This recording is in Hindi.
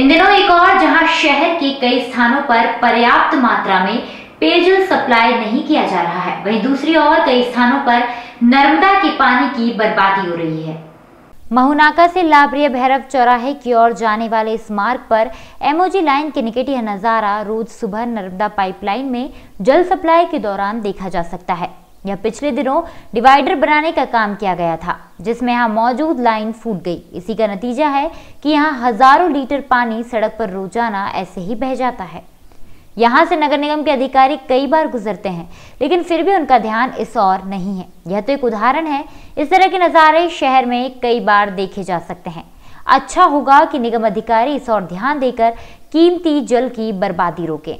इन दिनों एक और जहाँ शहर के कई स्थानों पर पर्याप्त मात्रा में पेयजल सप्लाई नहीं किया जा रहा है, वहीं दूसरी ओर कई स्थानों पर नर्मदा के पानी की बर्बादी हो रही है। महुनाका से लाभरिय भैरव चौराहे की ओर जाने वाले इस मार्ग पर एमओजी लाइन के निकट यह नज़ारा रोज सुबह नर्मदा पाइपलाइन में जल सप्लाई के दौरान देखा जा सकता है। यह पिछले दिनों डिवाइडर बनाने का काम किया गया था, जिसमें यहाँ मौजूद लाइन फूट गई। इसी का नतीजा है कि यहाँ हज़ारों लीटर पानी सड़क पर रोज़ाना ऐसे ही बह जाता है। यहाँ से नगर निगम के अधिकारी कई बार गुजरते हैं, लेकिन फिर भी उनका ध्यान इस और नहीं है। यह तो एक उदाहरण है। इस तरह के नज़ारे शहर में कई बार देखे जा सकते हैं। अच्छा होगा कि निगम अधिकारी इस और ध्यान देकर कीमती जल की बर्बादी रोकें।